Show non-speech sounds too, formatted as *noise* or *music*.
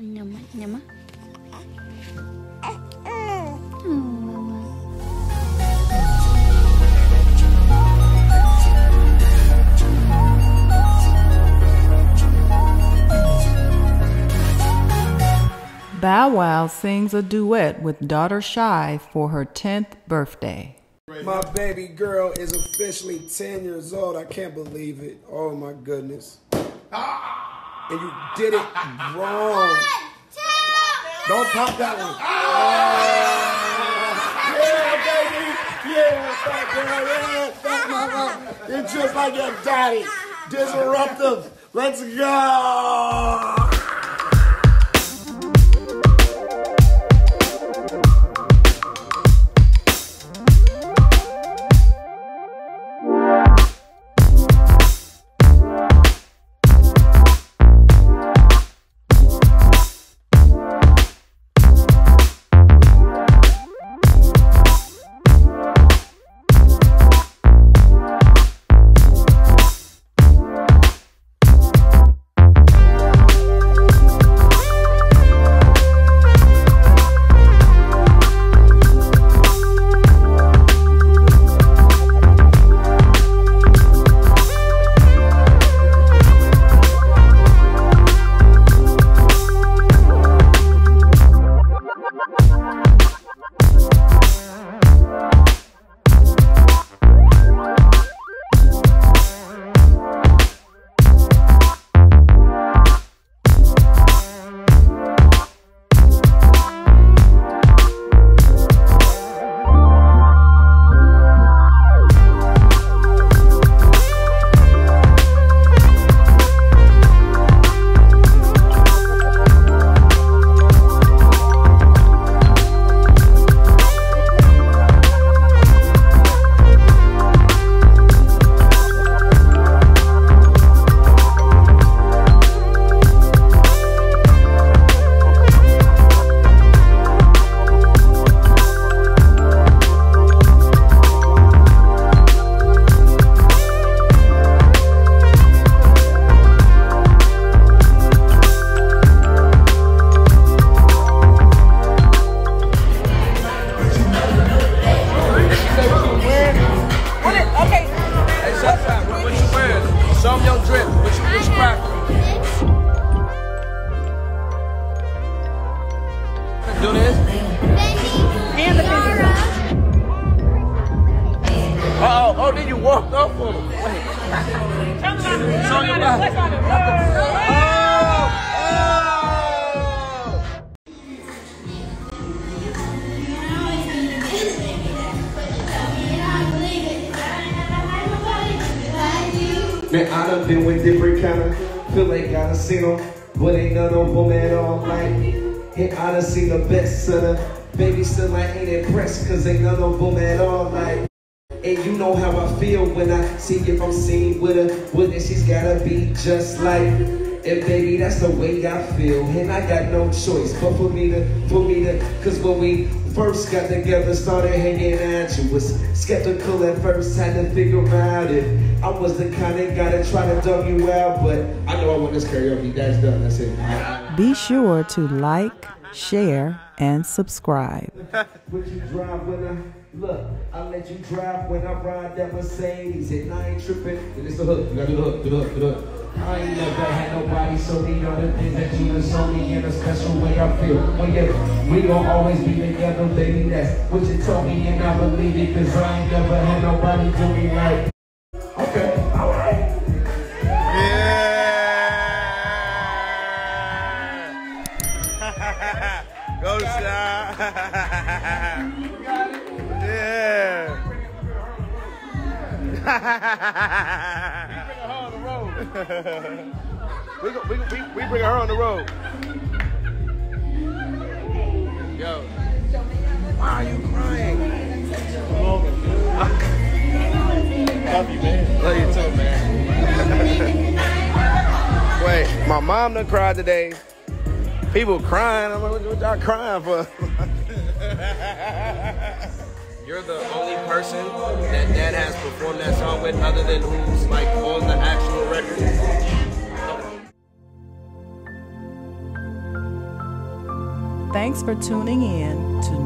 Nyama, nyama. Bow Wow sings a duet with daughter Shai for her 10th birthday. My baby girl is officially 10 years old. I can't believe it. Oh my goodness. Ah! And you did it wrong. Don't pop that one. Ah, yeah, baby. Yeah, fat girl. Yeah, fat mama. You're just like your daddy. Disruptive. Let's go. Oh, oh, then you walked off on him. Show your oh. Man, I done been with different kind of, feel like I done seen them, but ain't none of them at all like, and I done seen the best of them, baby still I ain't impressed, cause ain't none of them at all like, and you know how I feel when I see if I'm seen with her, with her, she's gotta be just like, and baby, that's the way I feel, and I got no choice but for me to, for me to, cause when we first got together, started hanging out, you was skeptical at first, had to figure out if I was the kind of guy that try to dug you out, but I know I want this karaoke, that's done, that's it. Be sure to like, share, and subscribe. *laughs* Would you drive when I look? I let you drive when I ride that Mercedes, and I ain't tripping. And it's the hook. You gotta do the hook, do the hook, do the hook. I ain't never had nobody show me all the things that you done me in a special way. I feel. Oh yeah, we gon' always be together, baby. That's what you told me, and I believe it, cause I ain't never had nobody do me right. Okay, yeah. we, go, we, we, we bring her on the road. Yo. Why are you crying? Love you, man. Love you too, man. Wait, my mom done cried today. People crying. I'm like, what, what y'all crying for? *laughs* You're the only person that Dad has performed that song with, other than who's like on the actual record. Thanks for tuning in to